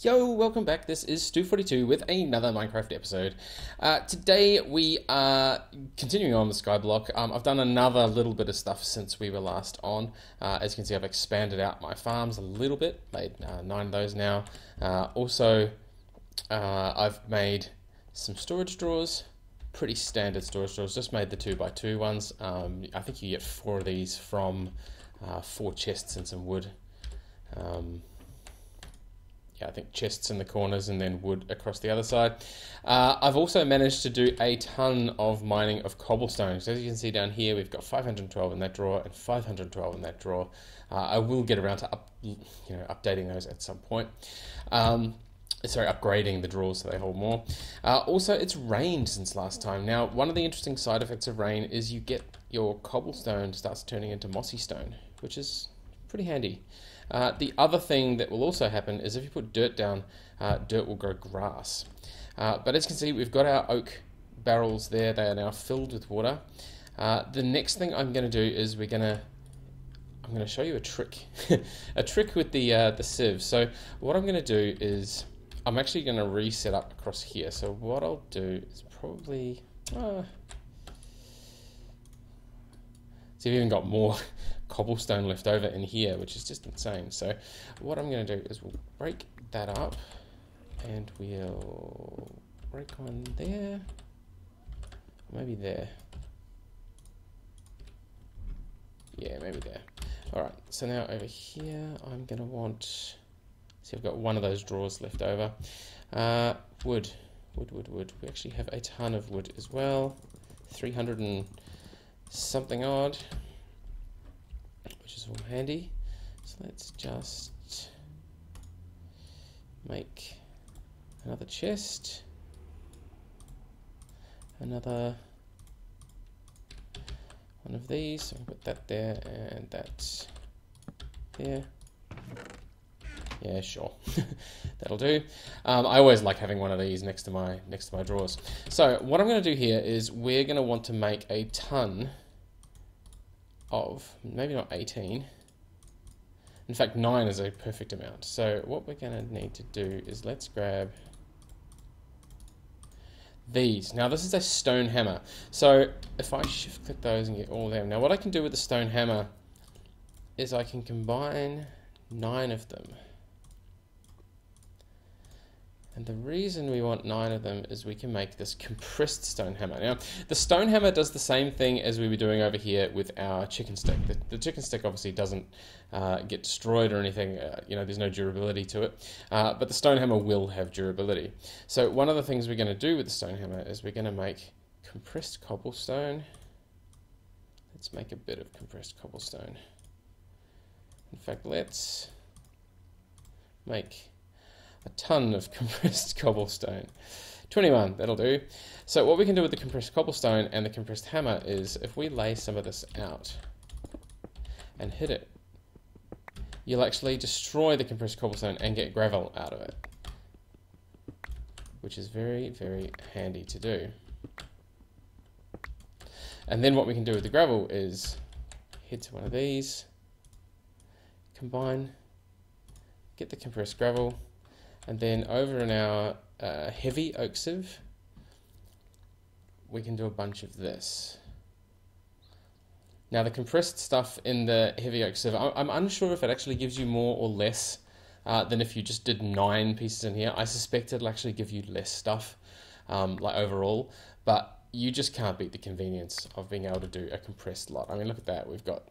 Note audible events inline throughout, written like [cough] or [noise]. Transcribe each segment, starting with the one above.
Yo, welcome back. This is Stoo42 with another Minecraft episode. Uh, today we are continuing on the Skyblock. Um, I've done another little bit of stuff since we were last on. Uh, as you can see, I've expanded out my farms a little bit, made uh, nine of those now. Uh, also, uh, I've made some storage drawers, pretty standard storage drawers, just made the 2x2 ones. Um, I think you get four of these from uh, four chests and some wood. Um, yeah, I think chests in the corners and then wood across the other side. Uh, I've also managed to do a ton of mining of cobblestone. So as you can see down here, we've got 512 in that drawer and 512 in that drawer. Uh, I will get around to up, you know, updating those at some point. Um, sorry, upgrading the drawers so they hold more. Uh, also, it's rained since last time. Now, one of the interesting side effects of rain is you get your cobblestone starts turning into mossy stone, which is pretty handy. Uh, the other thing that will also happen is if you put dirt down, uh, dirt will grow grass. Uh, but as you can see, we've got our oak barrels there. They are now filled with water. Uh, the next thing I'm going to do is we're going to I'm going to show you a trick, [laughs] a trick with the uh, the sieve. So what I'm going to do is I'm actually going to reset up across here. So what I'll do is probably uh, so you've even got more [laughs] cobblestone left over in here, which is just insane. So what I'm going to do is we'll break that up and we'll break one there, maybe there. Yeah, maybe there. All right, so now over here, I'm going to want, see I've got one of those drawers left over. Uh, wood, wood, wood, wood. We actually have a ton of wood as well. 300 and something odd which is all handy. So let's just make another chest, another one of these. So put that there and that there. Yeah, sure, [laughs] that'll do. Um, I always like having one of these next to my next to my drawers. So what I'm going to do here is we're going to want to make a ton of, maybe not 18, in fact 9 is a perfect amount. So what we're going to need to do is let's grab these. Now this is a stone hammer. So if I shift click those and get all of them. Now what I can do with the stone hammer is I can combine 9 of them. And the reason we want nine of them is we can make this compressed stone hammer. Now, the stone hammer does the same thing as we were doing over here with our chicken stick. The, the chicken stick obviously doesn't uh, get destroyed or anything, uh, you know, there's no durability to it. Uh, but the stone hammer will have durability. So one of the things we're going to do with the stone hammer is we're going to make compressed cobblestone. Let's make a bit of compressed cobblestone. In fact, let's make a ton of [laughs] compressed cobblestone. 21, that'll do. So what we can do with the compressed cobblestone and the compressed hammer is if we lay some of this out and hit it, you'll actually destroy the compressed cobblestone and get gravel out of it. Which is very, very handy to do. And then what we can do with the gravel is head to one of these, combine, get the compressed gravel, and then over in our uh, heavy oak sieve, we can do a bunch of this. Now the compressed stuff in the heavy oak sieve, I'm unsure if it actually gives you more or less uh, than if you just did nine pieces in here. I suspect it'll actually give you less stuff, um, like overall, but you just can't beat the convenience of being able to do a compressed lot. I mean, look at that. We've got,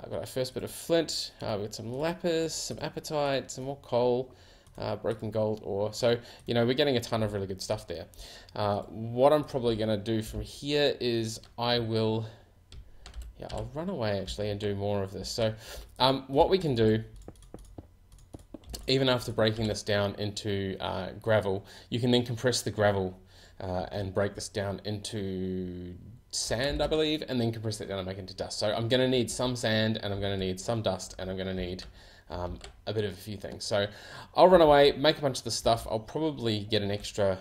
I've got our first bit of flint, uh, we've got some lapis, some apatite, some more coal, uh, broken gold ore. So, you know, we're getting a ton of really good stuff there. Uh, what I'm probably going to do from here is I will, yeah, I'll run away actually and do more of this. So, um, what we can do, even after breaking this down into uh, gravel, you can then compress the gravel uh, and break this down into sand, I believe, and then compress it down and make it into dust. So I'm going to need some sand, and I'm going to need some dust, and I'm going to need um, a bit of a few things. So I'll run away, make a bunch of the stuff. I'll probably get an extra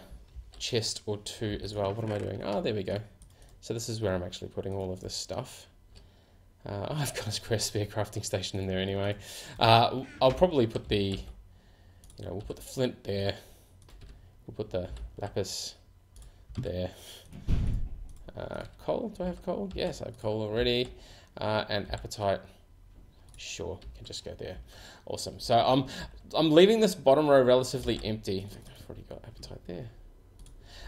chest or two as well. What am I doing? Oh, there we go. So this is where I'm actually putting all of this stuff. Uh, [laughs] I've got a square spare crafting station in there anyway. Uh, I'll probably put the you know, we'll put the flint there. We'll put the lapis there. Uh, coal, do I have coal? Yes, I have coal already. Uh, and apatite, sure, can just go there. Awesome. So I'm, I'm leaving this bottom row relatively empty. In fact, I've already got apatite there.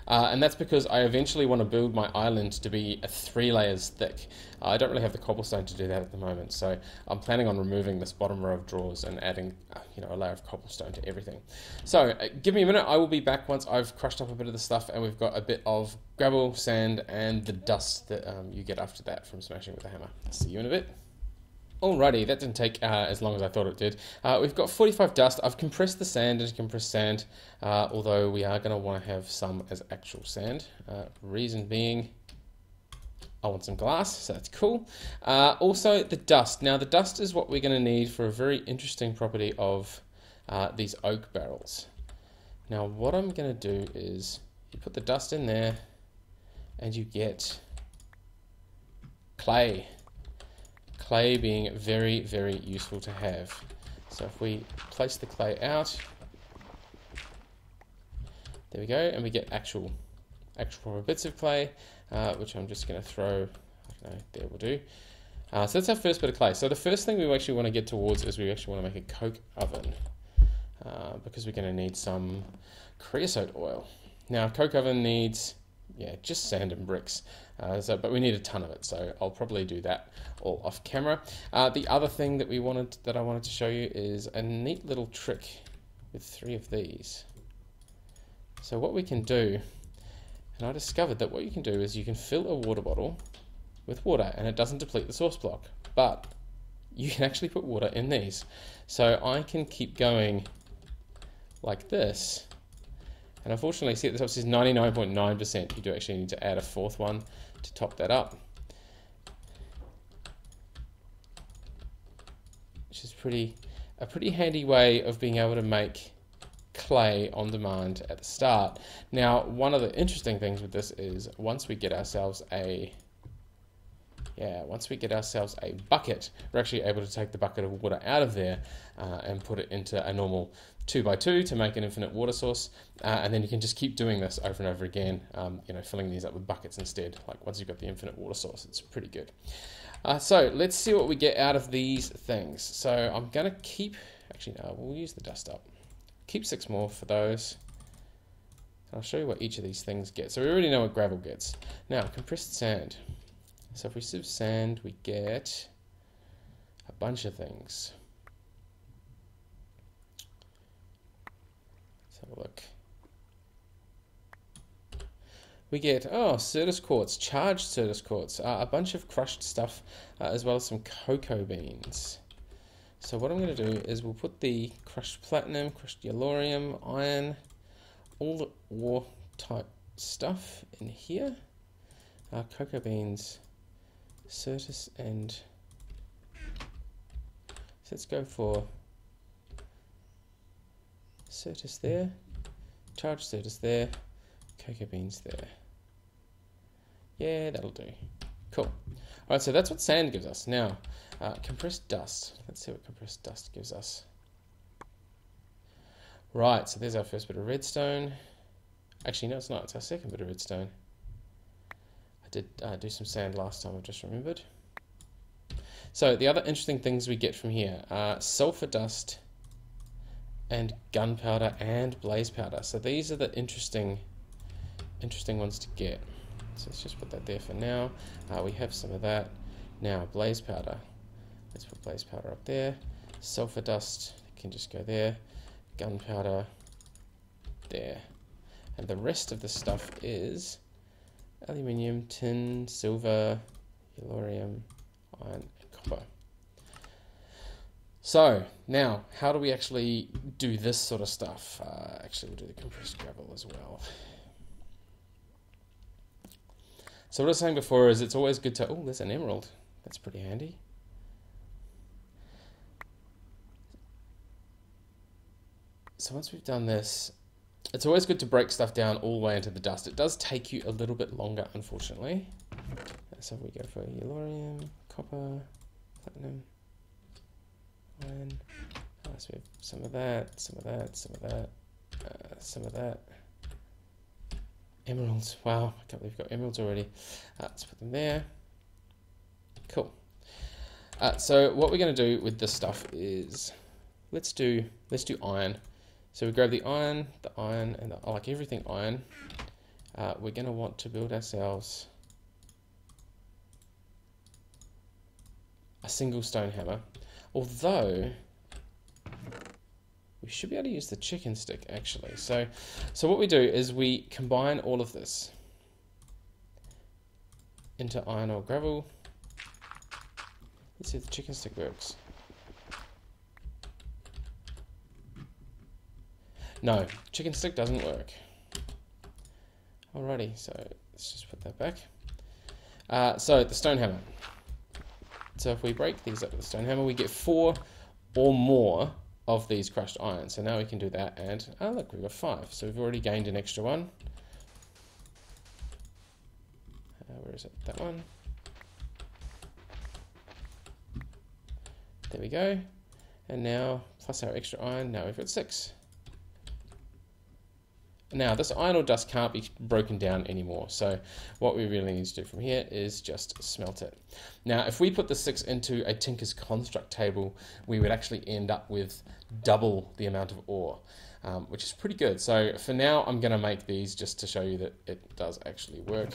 Uh, and that's because I eventually want to build my island to be three layers thick. Uh, I don't really have the cobblestone to do that at the moment, so I'm planning on removing this bottom row of drawers and adding, uh, you know, a layer of cobblestone to everything. So uh, give me a minute. I will be back once I've crushed up a bit of the stuff and we've got a bit of gravel, sand, and the dust that um, you get after that from smashing with the hammer. See you in a bit. Alrighty, that didn't take uh, as long as I thought it did. Uh, we've got 45 dust. I've compressed the sand into compressed sand, uh, although we are going to want to have some as actual sand. Uh, reason being, I want some glass, so that's cool. Uh, also, the dust. Now, the dust is what we're going to need for a very interesting property of uh, these oak barrels. Now, what I'm going to do is you put the dust in there, and you get clay clay being very, very useful to have. So if we place the clay out, there we go, and we get actual, actual bits of clay, uh, which I'm just going to throw, I don't know, there will do. Uh, so that's our first bit of clay. So the first thing we actually want to get towards is we actually want to make a coke oven, uh, because we're going to need some creosote oil. Now, coke oven needs, yeah, just sand and bricks. Uh, so, but we need a ton of it, so I'll probably do that all off camera. Uh, the other thing that we wanted, that I wanted to show you, is a neat little trick with three of these. So what we can do, and I discovered that what you can do is you can fill a water bottle with water, and it doesn't deplete the source block, but you can actually put water in these. So I can keep going like this and unfortunately, see at the top says 99.9%. You do actually need to add a fourth one to top that up. Which is pretty a pretty handy way of being able to make clay on demand at the start. Now, one of the interesting things with this is once we get ourselves a yeah, once we get ourselves a bucket, we're actually able to take the bucket of water out of there uh, and put it into a normal 2 by 2 to make an infinite water source. Uh, and then you can just keep doing this over and over again, um, you know, filling these up with buckets instead. Like once you've got the infinite water source, it's pretty good. Uh, so let's see what we get out of these things. So I'm to keep, actually, no, we'll use the dust up. Keep six more for those. I'll show you what each of these things get. So we already know what gravel gets. Now, compressed sand. So if we sieve sand, we get a bunch of things. Let's have a look. We get, oh, Certus quartz, charged Certus quartz, uh, a bunch of crushed stuff, uh, as well as some cocoa beans. So what I'm going to do is we'll put the crushed platinum, crushed yellorium, iron, all the ore type stuff in here. Uh, cocoa beans, Certus and so let's go for Certus there, charge Certus there, cocoa beans there. Yeah, that'll do. Cool. Alright, so that's what sand gives us. Now, uh, compressed dust. Let's see what compressed dust gives us. Right, so there's our first bit of redstone. Actually, no, it's not. It's our second bit of redstone I did uh, do some sand last time, I've just remembered. So the other interesting things we get from here are sulfur dust and gunpowder and blaze powder. So these are the interesting, interesting ones to get. So let's just put that there for now. Uh, we have some of that. Now blaze powder. Let's put blaze powder up there. Sulfur dust can just go there. Gunpowder there. And the rest of the stuff is aluminium, tin, silver, yellorium, iron, and copper. So now, how do we actually do this sort of stuff? Uh, actually, we'll do the compressed gravel as well. So what I was saying before is it's always good to, oh, there's an emerald. That's pretty handy. So once we've done this, it's always good to break stuff down all the way into the dust. It does take you a little bit longer, unfortunately. So we go for yellorium, copper, platinum, iron, Uh, so we have some of that, some of that, some of that, uh, some of that. Emeralds. Wow, I can't believe we've got emeralds already. Uh, let's put them there. Cool. Uh, so what we're going to do with this stuff is let's do let's do iron. So we grab the iron, the iron, and the, like everything iron. Uh, we're going to want to build ourselves a single stone hammer. Although we should be able to use the chicken stick actually. So, so what we do is we combine all of this into iron ore gravel. Let's see if the chicken stick works. No, chicken stick doesn't work. Alrighty, so let's just put that back. Uh, so the stone hammer. So if we break these up with the stone hammer, we get four or more of these crushed iron. So now we can do that and, oh look, we've got five. So we've already gained an extra one. Uh, where is it? That one. There we go. And now, plus our extra iron, now we've got six. Now, this iron ore dust can't be broken down anymore, so what we really need to do from here is just smelt it. Now, if we put the 6 into a Tinker's Construct table, we would actually end up with double the amount of ore, um, which is pretty good. So for now, I'm going to make these just to show you that it does actually work.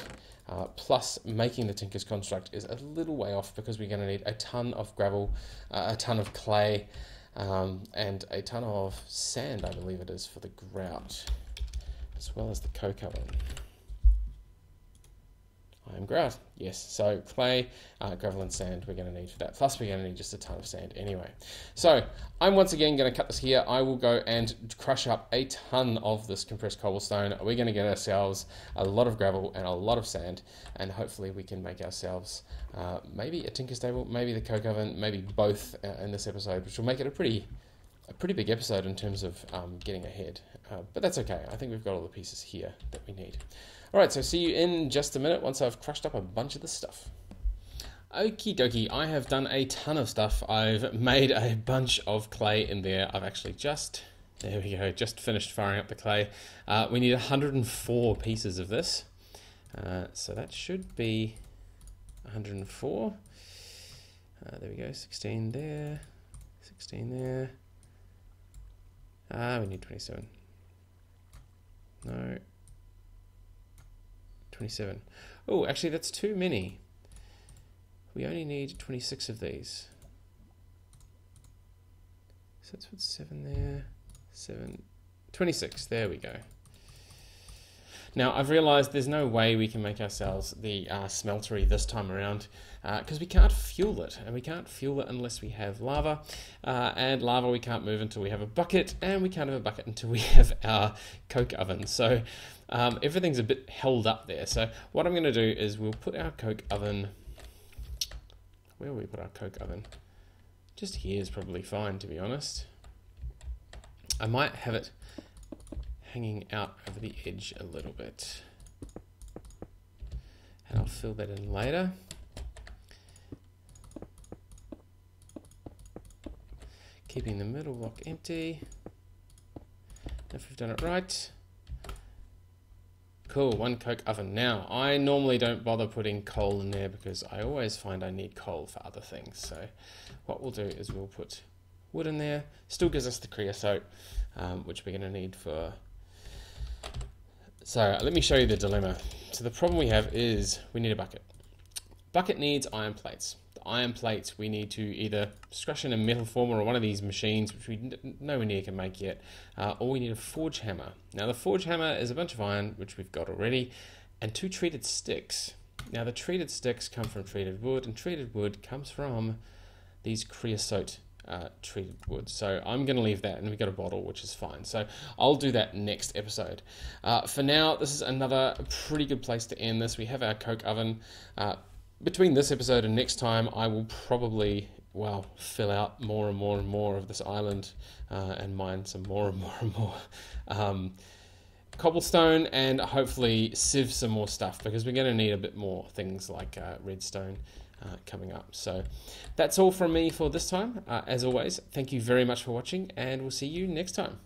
Uh, plus, making the Tinker's Construct is a little way off because we're going to need a ton of gravel, uh, a ton of clay, um, and a ton of sand, I believe it is, for the grout as well as the coke oven. Iron grout, yes. So clay, uh, gravel and sand we're going to need for that. Plus we're going to need just a ton of sand anyway. So I'm once again going to cut this here. I will go and crush up a ton of this compressed cobblestone. We're going to get ourselves a lot of gravel and a lot of sand and hopefully we can make ourselves uh, maybe a tinker's table, maybe the coke oven, maybe both uh, in this episode, which will make it a pretty a pretty big episode in terms of um, getting ahead. Uh, but that's okay. I think we've got all the pieces here that we need. All right, so see you in just a minute once I've crushed up a bunch of the stuff. Okie dokie, I have done a ton of stuff. I've made a bunch of clay in there. I've actually just, there we go, just finished firing up the clay. Uh, we need 104 pieces of this. Uh, so that should be 104. Uh, there we go, 16 there, 16 there. Ah, we need 27. No. 27. Oh, actually, that's too many. We only need 26 of these. So let's put 7 there. 7. 26. There we go. Now, I've realized there's no way we can make ourselves the uh, smeltery this time around because uh, we can't fuel it, and we can't fuel it unless we have lava, uh, and lava we can't move until we have a bucket, and we can't have a bucket until we [laughs] have our coke oven. So um, everything's a bit held up there. So what I'm going to do is we'll put our coke oven. Where will we put our coke oven? Just here is probably fine, to be honest. I might have it hanging out over the edge a little bit. And I'll fill that in later. Keeping the middle block empty. If we've done it right. Cool, one coke oven. Now, I normally don't bother putting coal in there because I always find I need coal for other things. So what we'll do is we'll put wood in there. Still gives us the creosote, um, which we're going to need for so let me show you the dilemma. So the problem we have is we need a bucket. Bucket needs iron plates. The iron plates we need to either scratch in a metal former or one of these machines, which we nowhere near can make yet, uh, or we need a forge hammer. Now the forge hammer is a bunch of iron, which we've got already, and two treated sticks. Now the treated sticks come from treated wood, and treated wood comes from these creosote uh, treated wood. So I'm going to leave that, and we got a bottle, which is fine. So I'll do that next episode. Uh, for now, this is another pretty good place to end this. We have our Coke oven. Uh, between this episode and next time, I will probably well fill out more and more and more of this island uh, and mine some more and more and more. Um, cobblestone and hopefully sieve some more stuff because we're going to need a bit more things like uh, redstone uh, coming up. So that's all from me for this time. Uh, as always, thank you very much for watching, and we'll see you next time.